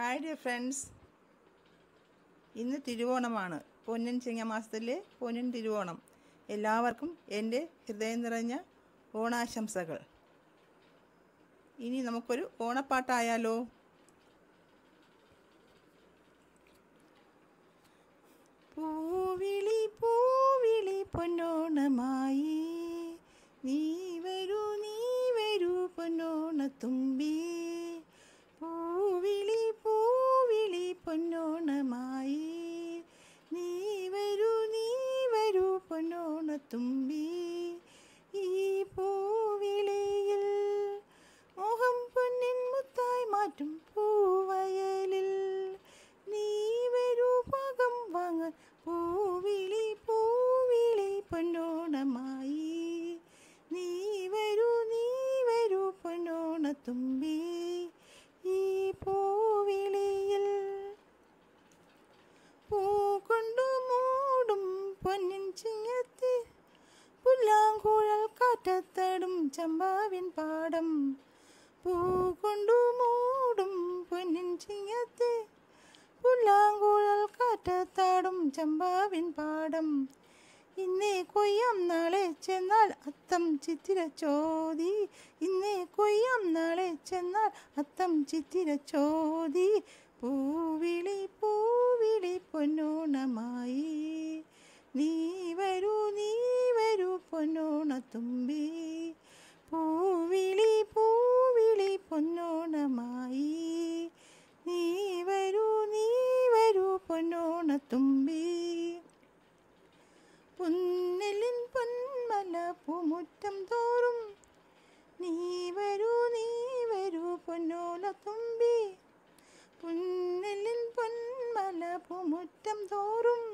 Hi dear friends ഇന്ന് തിരുവോണമാണ്. പൊന്നൻ ചിങ്ങമാസത്തിലെ പൊന്നൻ തിരുവോണം. എല്ലാവർക്കും എന്റെ ഹൃദയം നിറഞ്ഞ ഓണാശംസകൾ. ഇനി നമുക്കൊരു ഓണപ്പാട്ടായാലോ? പൊന്നോണത്തുമ്പി ഈ പൂവിളിയിൽ മോഹം പൊന്നിൻ മുത്തായി മാറ്റും പൂവയലിൽ. നീ വരൂ പകം വാങ്ങാൻ പൂവിളി പൂവിളി പൊന്നോണമായി. നീ വരൂ നീ വരൂ ഈ പൂവിളിയിൽ. പൂ കൊണ്ടു മൂടും പൊന്നിൻ ചിങ്ങത്ത് പുല്ലാങ്കുഴൽ കാറ്റത്തടും ചമ്പാവിൻ പാടം. പൂ കൊണ്ടു മൂടും പൊന്നിൻ ചിങ്ങത്തെ. പുല്ലാങ്കുഴൽ കാറ്റത്താടും ചമ്പാവിൻ പാടം. ഇന്നേ കൊയ്യാം നാളെ ചെന്നാൽ അത്തം ചിത്തിര ചോതി. ഇന്നേ കൊയ്യാം നാളെ ചെന്നാൽ അത്തം ചിത്തിര ചോതി. പൂവിളി പൂവിളി പൊന്നോണമായി. നീ വരൂ നീ വരൂ പൊന്നോണത്തുമ്പി പൊന്നോണത്തുമ്പി പുന്നലിൻ പൊന്മല പൂമുറ്റം തോറും നീ വരൂ നീ വരൂ പൊന്നോലത്തുമ്പി പുന്നലിൻ പൊന്മല പൂമുറ്റം തോറും